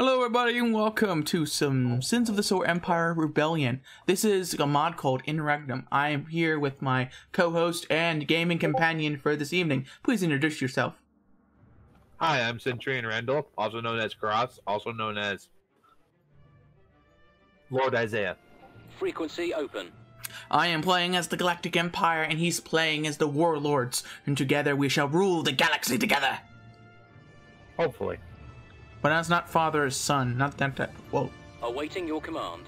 Hello, everybody, and welcome to some Sins of the Solar Empire Rebellion. This is a mod called Interregnum. I am here with my co-host and gaming companion for this evening. Please introduce yourself. Hi, I'm Centurion Randall, also known as Cross, also known as Lord Isaiah. Frequency open. I am playing as the Galactic Empire, and he's playing as the Warlords, and together we shall rule the galaxy together. Hopefully. But that's not father as son, not that type. Whoa. Awaiting your command.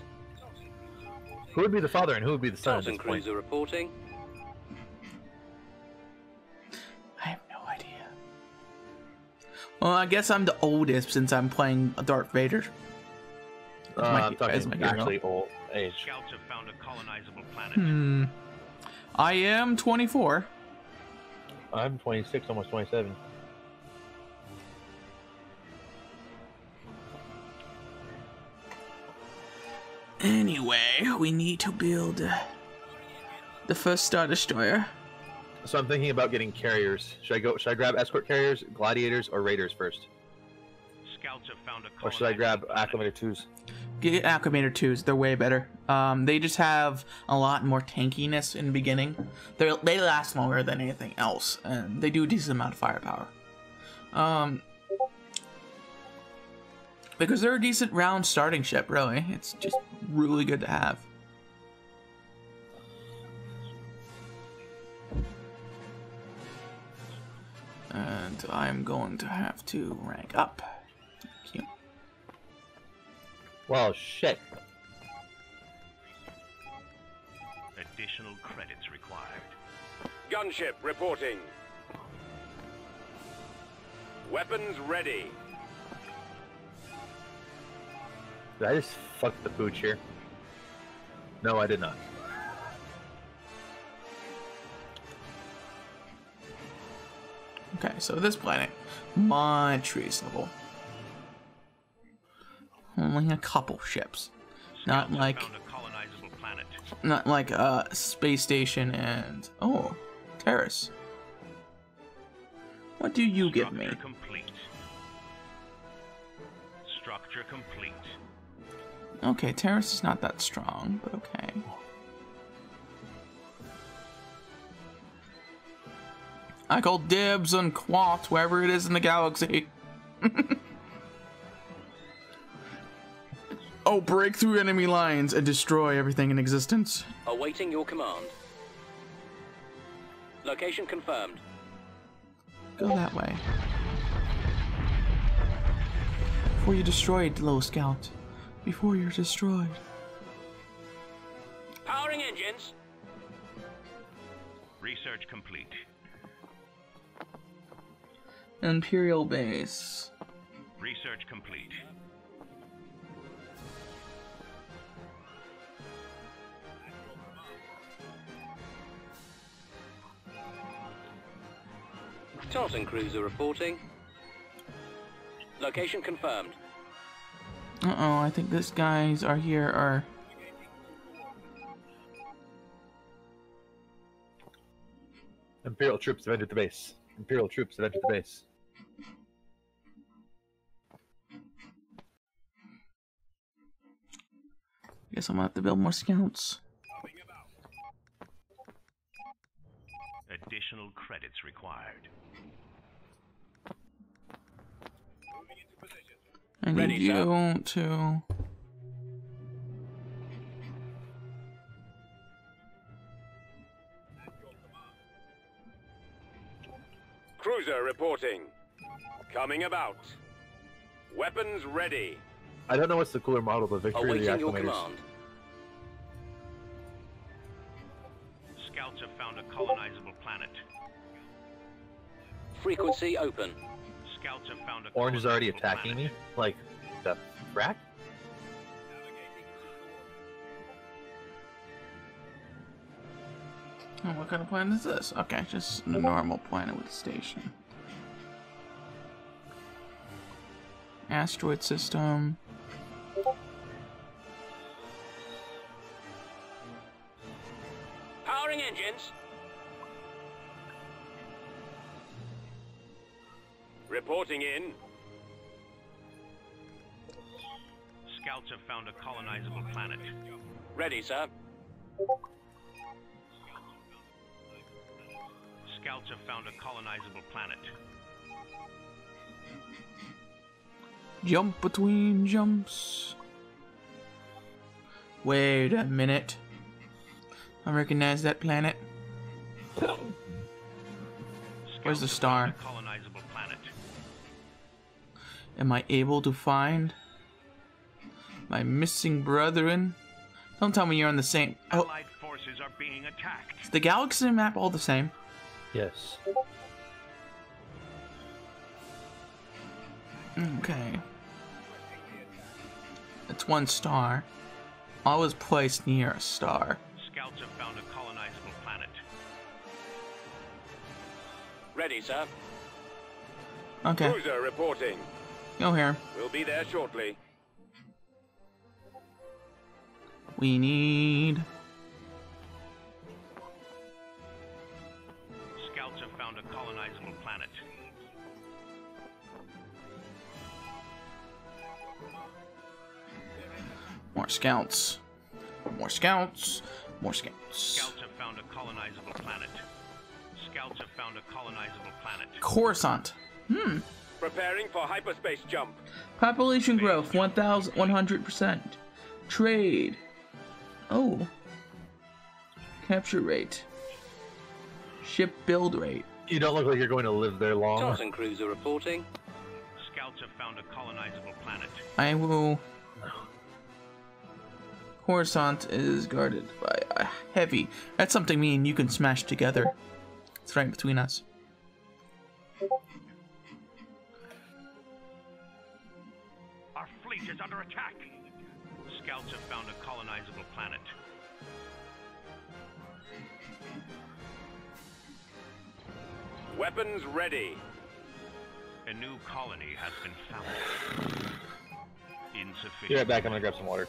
Who would be the father and who would be the son at Tartan point? cruiser reporting. I have no idea. Well, I guess I'm the oldest since I'm playing Darth Vader. Uh, I'm talking actually old age. Scouts have found a colonizable planet. Hmm. I am 24. I'm 26, almost 27. Anyway, we need to build the first Star Destroyer. So I'm thinking about getting carriers. Should I go? Should I grab escort carriers, gladiators, or raiders first? Scouts have found a Or should I grab colonizable acclimator twos? Get Acclimator 2s, they're way better. Um, they just have a lot more tankiness in the beginning. They they last longer than anything else, and they do a decent amount of firepower. Um, because they're a decent round starting ship, really. It's just really good to have. And I'm going to have to rank up. Thank you. Well, shit. Additional credits required. Gunship reporting. Weapons ready. Did I just fuck the pooch here? No, I did not. Okay, so this planet, much reasonable. Only a couple ships, not like a not like a space station and oh, Terrace. What do you give me? Complete. Structure complete. Okay, Terrace is not that strong, but okay. I call dibs on Kuat wherever it is in the galaxy. oh, break through enemy lines and destroy everything in existence. Awaiting your command. Location confirmed. Go that way. Before you destroy it, little scout. Before you're destroyed. Powering engines. Research complete. Imperial base. Research complete. Tartan cruiser reporting. Location confirmed. Uh oh, I think these guys are here are. Imperial troops have entered the base. Imperial troops have entered the base. Guess I'm gonna have to build more scouts. Additional credits required. I need Ready, you sir. to. Cruiser reporting. Coming about. Weapons ready. I don't know what's the cooler model, the Victory or the Awaiting your command. Scouts have found a colonizable planet. Frequency open. Scouts have found a Orange is already attacking planet. me? Like, the frack? Oh, what kind of planet is this? Okay, just a normal planet with a station. Asteroid system. Powering engines. Reporting in. Scouts have found a colonizable planet. Ready, sir. Scouts have found a colonizable planet. Jump between jumps. Wait a minute. I recognize that planet. Where's the Scouts star? Am I able to find my missing brethren? Don't tell me you're on the same. Oh, Allied forces are being attacked. is the galaxy map all the same? Yes. Okay. It's one star. I was placed near a star. Scouts have found a colonizable planet. Ready, sir. Okay, Cruiser reporting. Go here. We'll be there shortly. We need. Scouts have found a colonizable planet. More scouts. More scouts. More scouts. Scouts have found a colonizable planet. Scouts have found a colonizable planet. Coruscant. Hmm. Preparing for hyperspace jump. Population growth 1,100%. Trade. Oh. Capture rate. Ship build rate. You don't look like you're going to live there long. Tartan cruiser reporting. Scouts have found a colonizable planet. I will. Coruscant is guarded by a heavy. That's something me and you can smash together. It's right between us. Is under attack. Scouts have found a colonizable planet. Weapons ready. A new colony has been founded. Insufficient. Be right back. I'm gonna grab some water.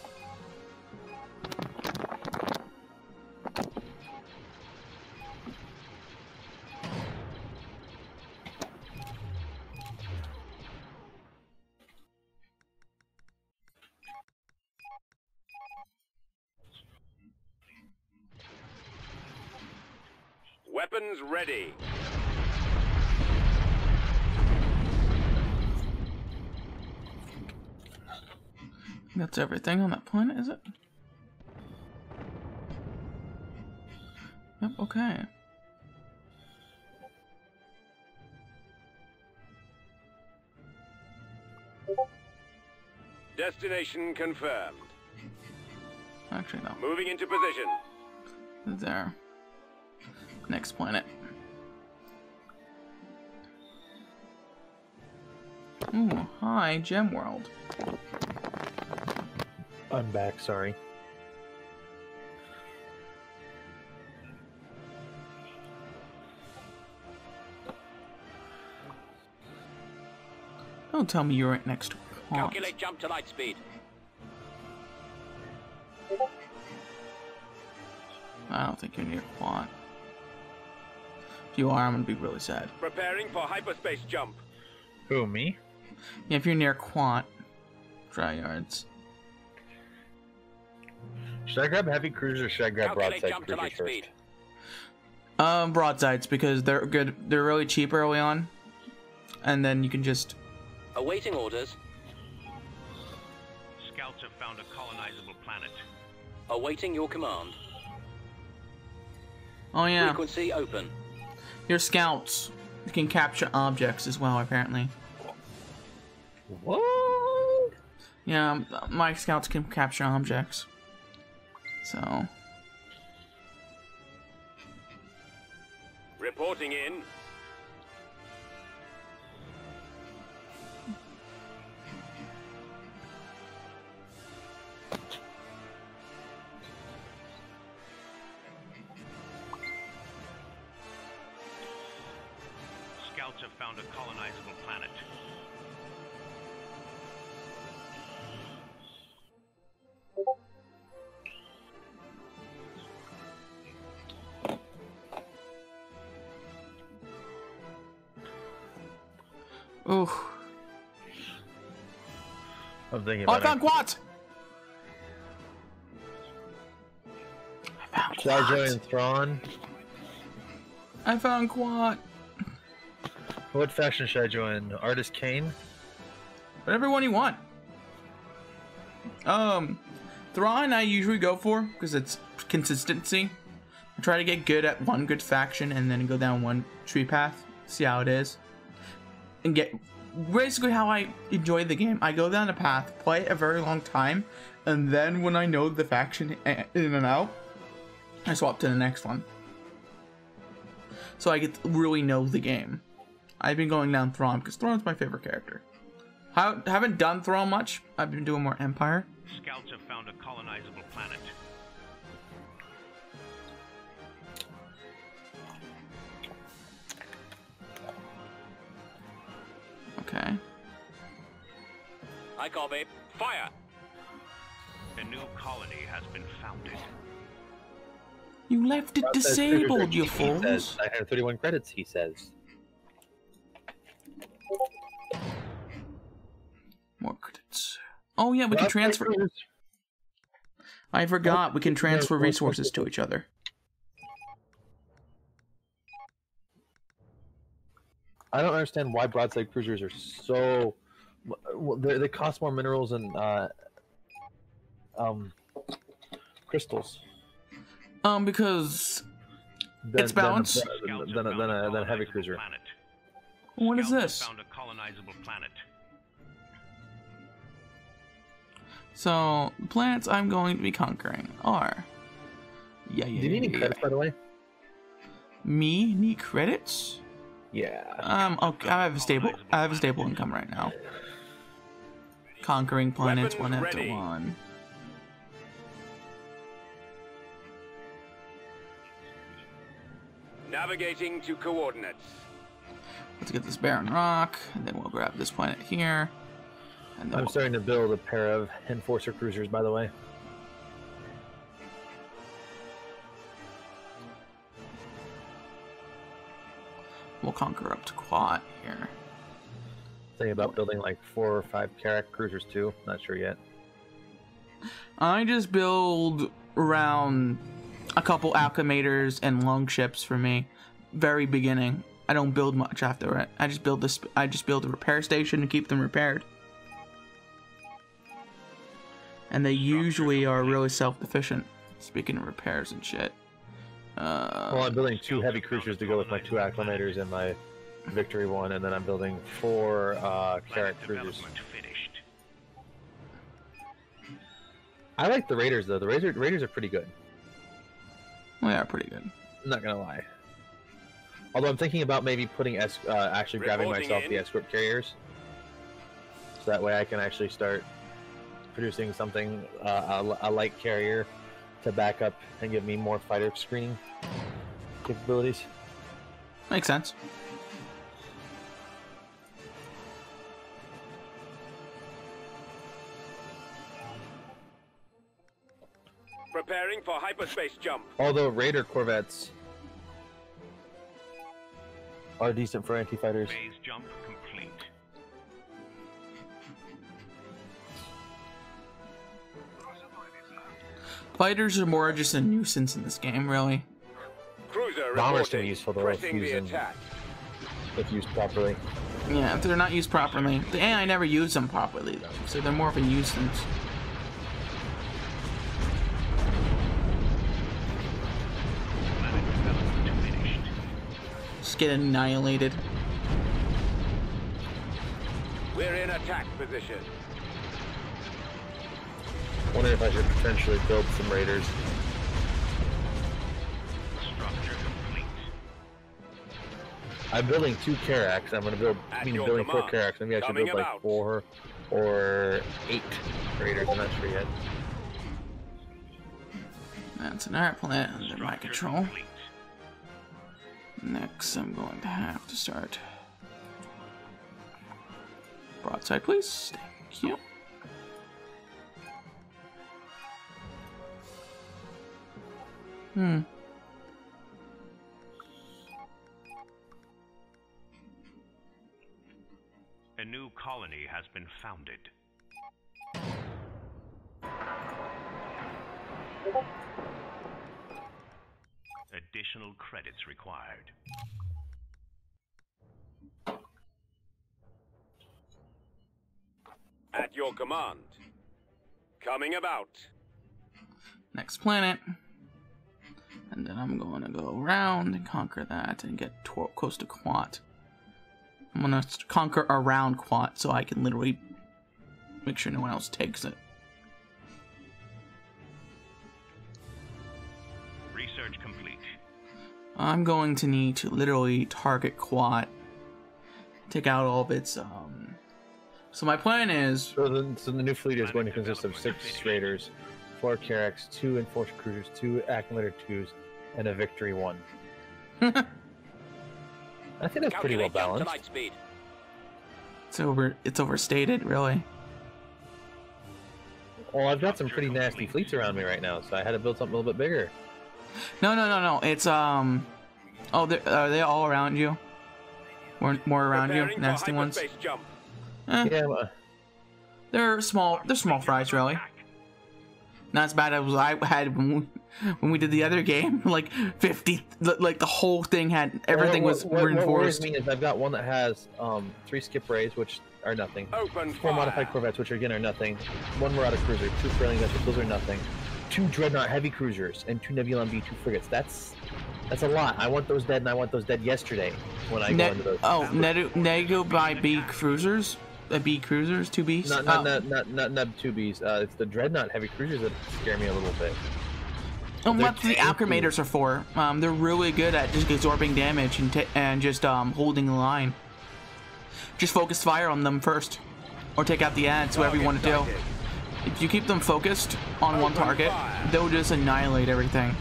Weapons ready. That's everything on that planet, is it? Yep, okay. Destination confirmed. Actually, no. Moving into position. There. Next planet. Ooh, hi, Gem World. I'm back. Sorry. Don't tell me you're right next to Calculate jump to light speed. I don't think you're near Kuat. If you are, I'm gonna be really sad. Preparing for hyperspace jump. Who me? Yeah, if you're near Kuat, dry yards. Should I grab heavy cruiser or should I grab Calculate broadside jump to cruiser light first? speed. Um, broadsides because they're good. They're really cheap early on, and then you can just. Awaiting orders. Scouts have found a colonizable planet. Awaiting your command. Oh yeah, Frequency open. Your scouts can capture objects as well. Apparently, What? yeah, my scouts can capture objects. So Reporting in. I'm thinking about I found. Kuat! Found Kuat! Should I join Thrawn? I found Kuat! What faction should I join? Ardus Kaine? Whatever one you want. Um, Thrawn I usually go for, because it's consistency. I try to get good at one good faction and then go down one tree path, see how it is, and get basically how I enjoy the game. I go down a path, play a very long time, and then when I know the faction in and out, I swap to the next one. So I get to really know the game. I've been going down Thrawn because Thrawn's my favorite character. I haven't done Thrawn much. I've been doing more Empire. Scouts have found a colonizable planet. Okay. I babe. Fire! A new colony has been founded. You left it Says disabled, you He fools. says 931 credits, he says. More credits. Oh yeah, we can transfer. cruisers- I forgot we can transfer resources to each other. I don't understand why broadside cruisers are so. well, They, they cost more minerals and uh, um, crystals. Um, because Than, It's balanced. Than, a- Scouts than, a- than, a, than a heavy cruiser. Planet. what is this? Found a colonizable planet. So planets I'm going to be conquering are. Yeah, yeah, Do you need any yeah, credits, by the way? Me need credits. Yeah. Um, okay, I have a stable. I have a stable income right now. Conquering planets Weapons one after ready. one. Navigating to coordinates. Let's get this barren rock, and then we'll grab this planet here. And then I'm we'll- starting to build a pair of Enforcer cruisers, by the way. We'll conquer up to Kuat here. Thinking about building like four or five Carrack cruisers too. Not sure yet. I just build around a couple acclimators and longships for me. Very beginning. I don't build much after it. I just build this. I just build a repair station to keep them repaired. And they usually are really self-sufficient. Speaking of repairs and shit. Uh, Well, I'm building two heavy cruisers to go with my two acclimators and my Victory one, and then I'm building four uh, Planet cruisers. finished. I like the Raiders though. The Raiders, Raiders are pretty good. we are pretty good. I'm not gonna lie. Although I'm thinking about maybe putting uh, actually grabbing myself in. the escort carriers, so that way I can actually start producing something uh, a, a light carrier to back up and give me more fighter screening capabilities. Makes sense. Preparing for hyperspace jump. Although Raider corvettes are decent for anti-fighters. Phase jump complete. Fighters are more just a nuisance in this game, really. Cruiser Bombers can reporting. be useful, though, if Pressing the using- attack. if used properly. Yeah, if they're not used properly. The AI never use them properly, though, so they're more of a nuisance. Planet development. Just get annihilated. We're in attack position. Wonder if I should potentially build some Raiders. Structure complete. I'm building two Carracks. I'm gonna build. I mean, your building four command. Carracks. Maybe I should Coming build like about. four or eight Raiders. I'm not sure yet. That's an art planet under my control. Next, I'm going to have to start. Broadside, please. Thank you. Hmm. A new colony has been founded. Additional credits required. At your command. Coming about. Next planet. And then I'm going to go around and conquer that and get close to Kuat. I'm going to conquer around Kuat so I can literally make sure no one else takes it. Research complete. I'm going to need to literally target Kuat, take out all of its. Um... So my plan is So the, so the new fleet is going to consist of six raiders, four Carracks, two enforced cruisers, two acclimator twos, and a victory one. I think that's pretty well Calculate jump to balanced. light it's over. It's overstated, really. Well, I've got some pretty nasty fleets around me right now, so I had to build something a little bit bigger. No, no, no, no. It's um. Oh, they're- are they all around you? More, more around you, Preparing for nasty ones. jump. Eh, Yeah, uh, they're small. They're small fries, really. Not as bad as I had when we, did the other game. Like fifty, like the whole thing had everything what, was what, what worries reinforced. me is I've got one that has um, three skiprays, which are nothing. Open Four fire. modified corvettes, which again are nothing. One Marauder cruiser, two Freiling vessels, those are nothing. Two Dreadnought heavy cruisers, and two Nebulon B2 frigates. That's that's a lot. I want those dead, and I want those dead yesterday when I go into those. oh, Ned- Nego by B cruisers, uh, B cruisers, two Bs. Not not Oh. not not not Neb two Bs. Uh, it's the Dreadnought heavy cruisers that scare me a little bit. And what the tanky. acclimators are for? Um, they're really good at just absorbing damage and and just um holding the line. Just focus fire on them first, or take out the ads, whatever you want to do. If you keep them focused on one target, they'll just annihilate everything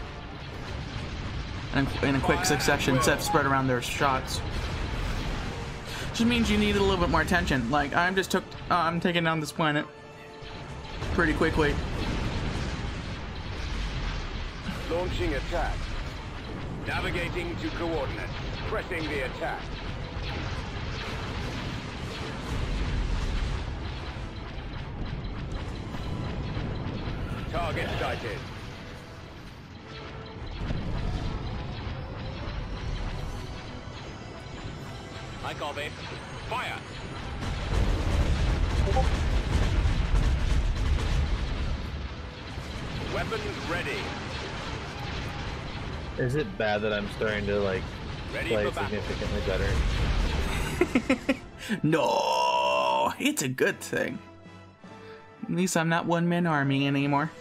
in, in a quick succession instead of spread around their shots. Just means you need a little bit more attention. Like I'm just took, uh, I'm taking down this planet pretty quickly. Launching attack. Navigating to coordinates. Pressing the attack. Target sighted. I copy. Fire! Weapons ready. Is it bad that I'm starting to like Ready play for battle. significantly better? No, it's a good thing. At least I'm not one man army anymore.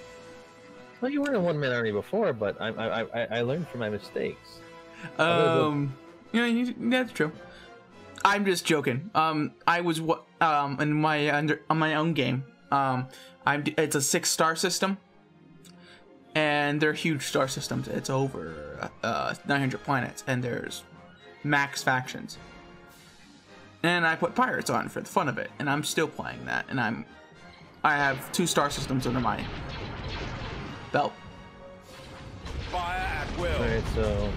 Well, you weren't a one man army before, but I I, I I learned from my mistakes. Um, yeah, you- that's true. I'm just joking. Um, I was what um in my under on my own game. Um, I'm it's a six star system, and they're huge star systems. It's over uh 900 planets, and there's max factions. And I put pirates on for the fun of it, and I'm still playing that, and I'm I have two star systems under my belt, Fire at will. Alright, so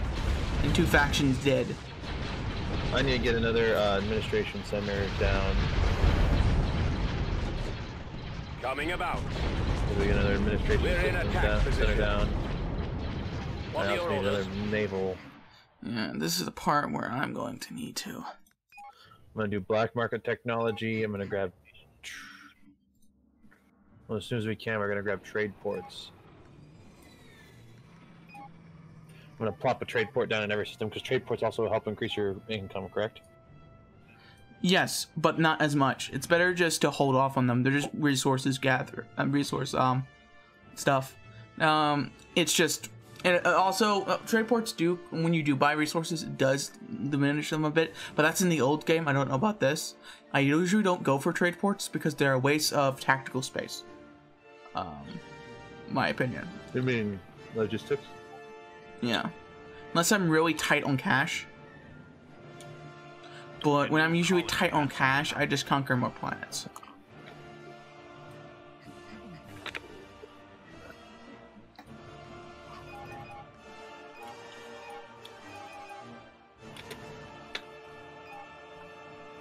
and two factions dead. I need to get another uh, administration center down. Coming about. So we get another administration We're in system attack down, center down. What I also need another naval. Yeah, this is the part where I'm going to need to. I'm gonna do black market technology. I'm gonna grab. Well, as soon as we can, we're gonna grab trade ports. I'm gonna plop a trade port down in every system because trade ports also help increase your income. Correct? Yes, but not as much. It's better just to hold off on them. They're just resources gather, um, resource um, stuff. Um, it's just, and uh, also uh, trade ports do when you do buy resources, it does diminish them a bit. But that's in the old game. I don't know about this. I usually don't go for trade ports because they're a waste of tactical space. Um, my opinion. You mean logistics? Yeah. Unless I'm really tight on cash. But when I'm usually tight on cash, I just conquer more planets.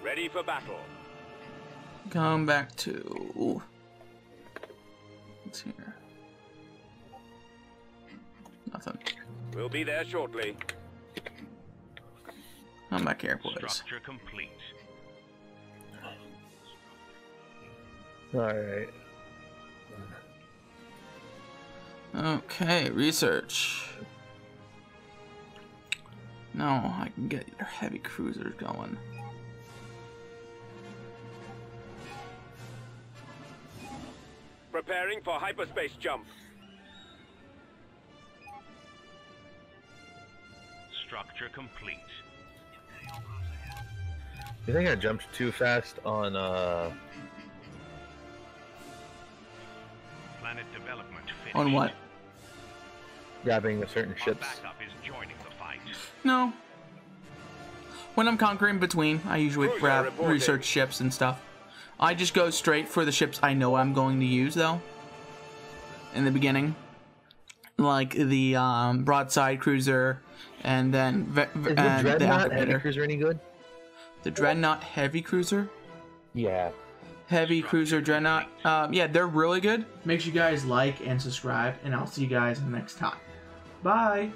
Ready for battle. Come back to. What's here? Nothing. We'll be there shortly. I'm back here, boys. Structure complete. All right. Okay, research. No, I can get your heavy cruisers going. Preparing for hyperspace jump. Structure complete. You think I jumped too fast on uh Planet development finished. On what? grabbing the certain Our ships? backup is joining the fight. No. When I'm conquering between, I usually Cruiser grab reporting. research ships and stuff. I just go straight for the ships I know I'm going to use, though. In the beginning, like the um, broadside cruiser, and then ve- ve- Is the and the dreadnought heavy activator. cruiser any good? The dreadnought heavy cruiser. Yeah. Heavy Cruiser Dreadnought. Um, yeah, they're really good. Make sure you guys like and subscribe, and I'll see you guys next time. Bye.